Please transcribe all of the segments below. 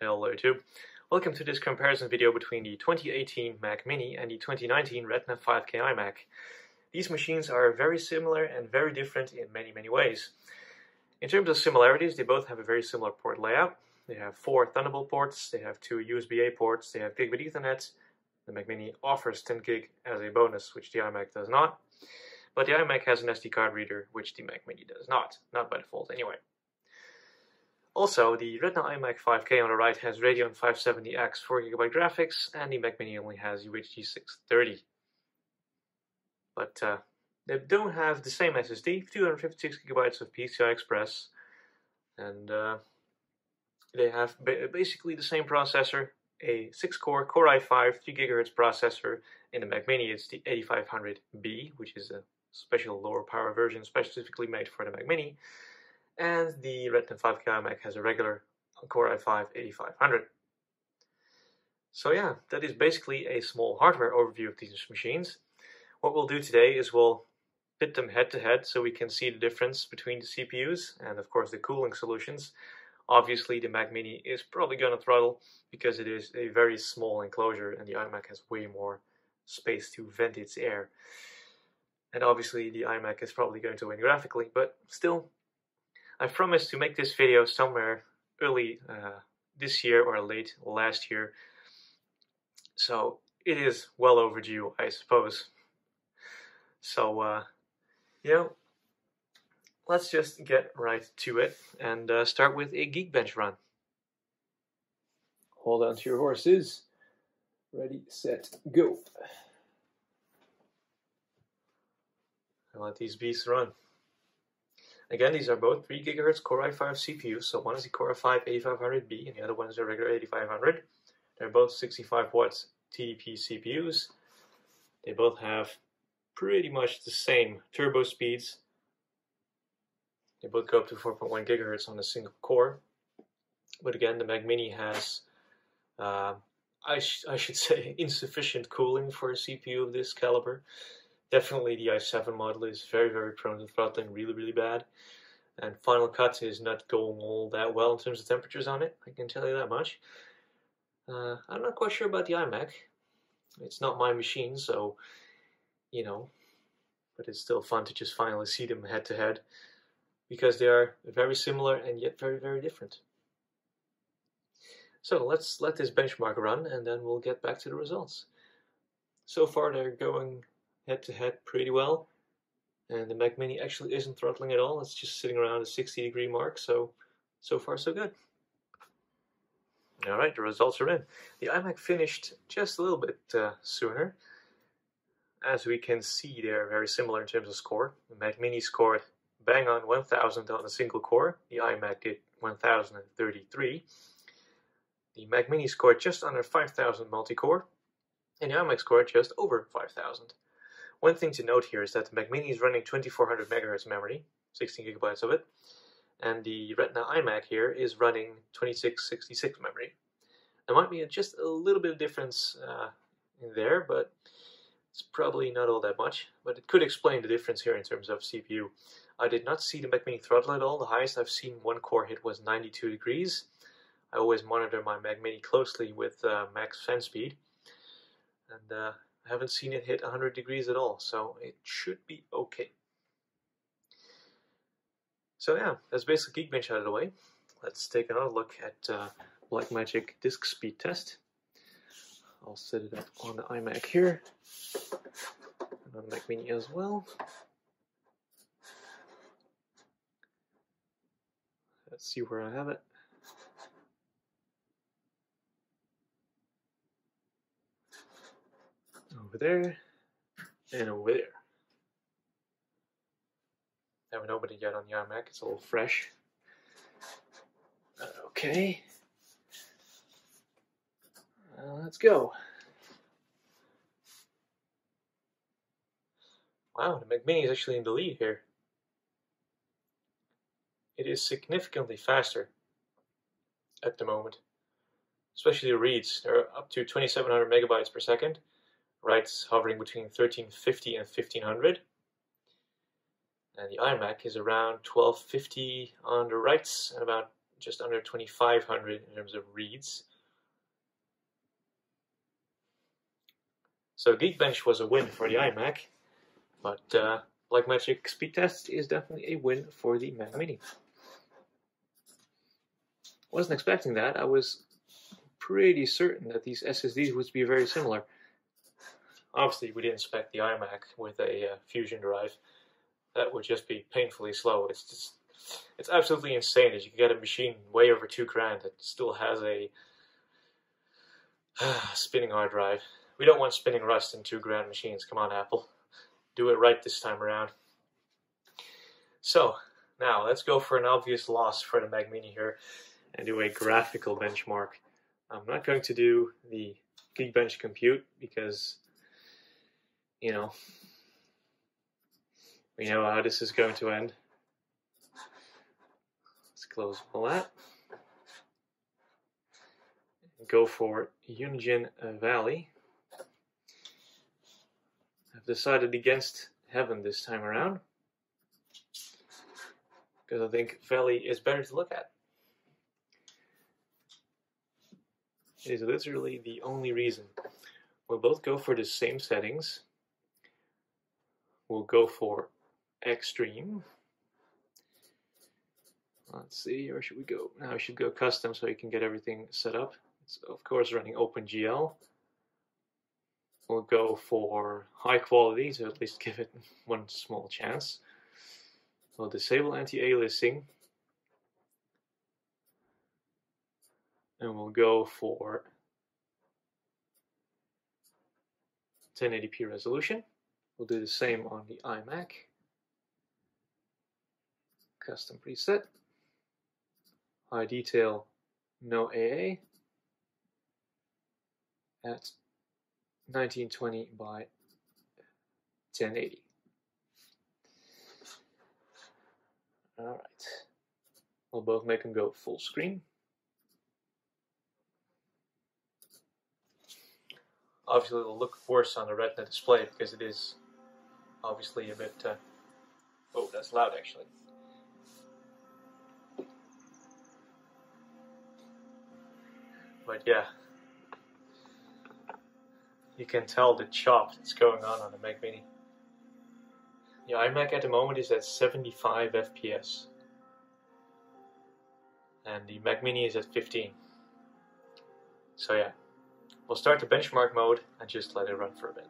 Hello YouTube. Welcome to this comparison video between the 2018 Mac Mini and the 2019 Retina 5K iMac. These machines are very similar and very different in many many ways. In terms of similarities, they both have a very similar port layout. They have four Thunderbolt ports, they have two USB-A ports, they have gigabit Ethernet. The Mac Mini offers 10 gig as a bonus, which the iMac does not. But the iMac has an SD card reader, which the Mac Mini does not. Not by default anyway. Also, the Retina iMac 5K on the right has Radeon 570X 4GB graphics, and the Mac Mini only has UHD 630. But uh, they don't have the same SSD, 256GB of PCI Express, and uh, they have ba basically the same processor, a 6-core Core i5 3GHz processor. In the Mac Mini, it's the 8500B, which is a special lower power version specifically made for the Mac Mini and the Retina 5K iMac has a regular Core i5 8500. So yeah, that is basically a small hardware overview of these machines. What we'll do today is we'll pit them head to head so we can see the difference between the CPUs and of course the cooling solutions. Obviously the Mac Mini is probably going to throttle because it is a very small enclosure and the iMac has way more space to vent its air. And obviously the iMac is probably going to win graphically, but still I promised to make this video somewhere early uh, this year or late last year. So it is well overdue, I suppose. So, uh, you know, let's just get right to it and uh, start with a Geekbench run. Hold on to your horses. Ready, set, go. And let these beasts run. Again, these are both 3 GHz Core i5 CPUs, so one is the Core i5 8500B and the other one is a regular 8500. They're both 65 watts TDP CPUs. They both have pretty much the same turbo speeds. They both go up to 4.1 gigahertz on a single core. But again, the Mac Mini has, uh, I, sh I should say, insufficient cooling for a CPU of this caliber definitely the i7 model is very, very prone to throttling really, really bad. And Final Cut is not going all that well in terms of temperatures on it, I can tell you that much. Uh, I'm not quite sure about the iMac. It's not my machine, so, you know, but it's still fun to just finally see them head to head because they are very similar and yet very, very different. So let's let this benchmark run and then we'll get back to the results. So far they're going head to head pretty well. And the Mac Mini actually isn't throttling at all. It's just sitting around the 60 degree mark. So, so far so good. All right, the results are in. The iMac finished just a little bit uh, sooner. As we can see, they're very similar in terms of score. The Mac Mini scored bang on 1000 on a single core. The iMac did 1033. The Mac Mini scored just under 5000 multi-core. And the iMac scored just over 5000. One thing to note here is that the Mac Mini is running 2400 megahertz memory, 16 gigabytes of it, and the Retina iMac here is running 2666 memory. There might be just a little bit of difference uh, in there, but it's probably not all that much. But it could explain the difference here in terms of CPU. I did not see the Mac Mini throttle at all. The highest I've seen one core hit was 92 degrees. I always monitor my Mac Mini closely with uh, max fan speed. And uh, I haven't seen it hit 100 degrees at all, so it should be okay. So yeah, that's basically Geekbench out of the way. Let's take another look at uh, Blackmagic disk speed test. I'll set it up on the iMac here, and on Mac Mini as well. Let's see where I have it. Over there, and over there. Haven't opened it yet on the iMac, it's a little fresh. Okay. Uh, let's go. Wow, the Mac Mini is actually in the lead here. It is significantly faster at the moment. Especially the reads. They're up to 2700 megabytes per second writes hovering between 1350 and 1500. And the iMac is around 1250 on the writes and about just under 2500 in terms of reads. So Geekbench was a win for the iMac, but uh, Blackmagic speed test is definitely a win for the Mac Mini. Wasn't expecting that. I was pretty certain that these SSDs would be very similar. Obviously, we didn't spec the iMac with a uh, Fusion drive. That would just be painfully slow. It's just, it's absolutely insane that you can get a machine way over two grand that still has a spinning hard drive. We don't want spinning rust in two grand machines. Come on, Apple. Do it right this time around. So, now let's go for an obvious loss for the Mac Mini here and do a graphical benchmark. I'm not going to do the Geekbench compute because, you know, we know how this is going to end. Let's close all that. Go for Unigine Valley. I've decided against Heaven this time around because I think Valley is better to look at. It is literally the only reason. We'll both go for the same settings. We'll go for extreme. Let's see, where should we go? Now we should go custom so you can get everything set up. It's of course running OpenGL. We'll go for high quality to at least give it one small chance. We'll disable anti-aliasing. And we'll go for 1080p resolution. We'll do the same on the iMac. Custom preset. High detail, no AA. At 1920 by 1080. Alright. We'll both make them go full screen. Obviously it'll look worse on the Retina display because it is obviously a bit... Uh, oh, that's loud actually. But yeah, you can tell the chop that's going on on the Mac Mini. The iMac at the moment is at 75 FPS. And the Mac Mini is at 15. So yeah, we'll start the benchmark mode and just let it run for a bit.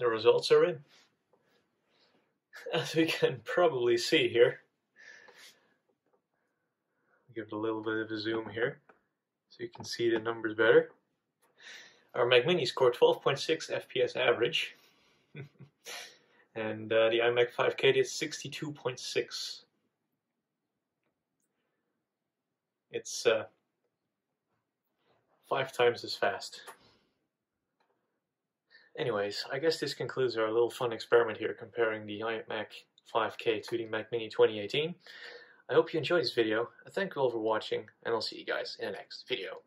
Results are in. As we can probably see here, give it a little bit of a zoom here so you can see the numbers better. Our Mac Mini scored 12.6 FPS average, and uh, the iMac 5K did 62.6. It's uh, five times as fast. Anyways, I guess this concludes our little fun experiment here comparing the iMac 5K to the Mac Mini 2018. I hope you enjoyed this video, thank you all for watching, and I'll see you guys in the next video.